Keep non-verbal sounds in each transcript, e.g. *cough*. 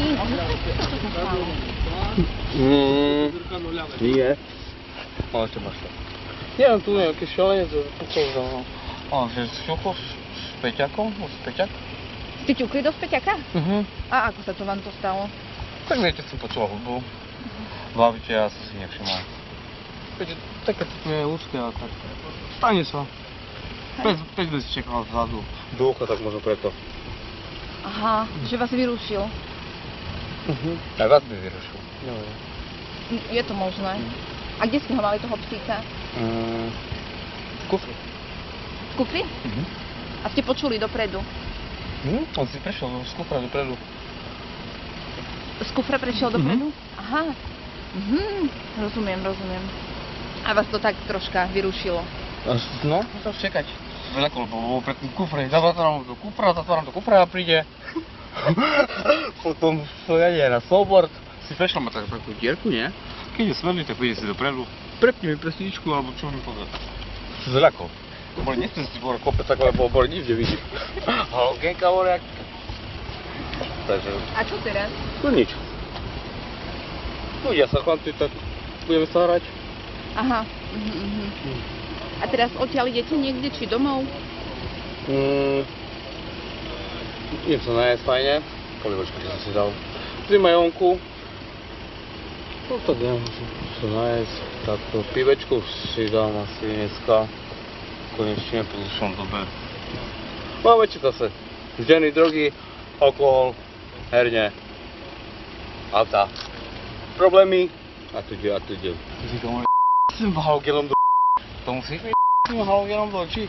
není možné. Co to sa stalo? Mm, nie. Ale čo máš to? Neviem, tu nejaký šalenec pokouzal. A že s šuchou, s Peťakom, s Peťak? Ste ťukli do späťaka? Mhm. A ako sa to vám to stalo? Tak viete, som počúval hudbu. V lavite ja som si nevšimol. Viete, také to je úzke a tak. Stane sa. Pes, pes by si čekal vzadu. Ducha, tak možno preto. Aha, že vás vyrušil. Mhm. Aj vás by vyrušil. Jo. Mm, Je to možné. A kde ste ho mali toho psíka? Mm, kufr. V kufri? Mhm. A ste počuli dopredu? Hm? On si prešiel z kufra dopredu. Z kufra prešiel Mhm. dopredu? Aha. Mhm, rozumiem, rozumiem. A vás to tak troška vyrušilo. No, musel čekať. Veľako, lebo bol pred tým kufre. Zatváram do kufra, zatváram do kufra a príde. *laughs* *laughs* Potom to jaде na snowboard. Si prešiel ma tak, takú dierku, nie? Keď je smrný, tak príde si dopredu. Prepni mi presničku, alebo čo mi povie. Zľako. Boli nechcem si bol kopec ako, lebo boli nikde vidieť. *laughs* Ale okienka boli jak... Takže, A čo teraz? no nič. Ľudia sa chlapci, tak budeme sa hrať. Aha. Mhm, mhm. A teraz odtiaľ idete niekde, či domov? Mm, idem sa najesť fajne. Polivočku som si dal. Pri majonku. No tak idem sa najesť. Takto pivečku si dám asi dneska. Konečne po dlhšom dobe. Máme čo zase. Ženy, drogy, alkohol, herne, auta. Problémy. A tu ide, a tu ide. Ty si tomu s tým halogenom do To musíš mi s tým halogenom do očí.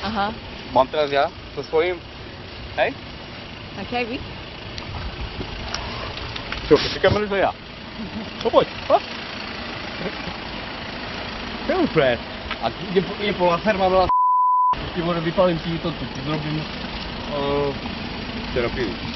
Aha. Mám teraz ja so svojím? Hej? Tak aj vy? Čo, si kameru, že ja? No poď, ha? Super. A ide, ide po laser, mám las... Ti možno vypalím ti to, tu ti zrobím... Uh, terapii.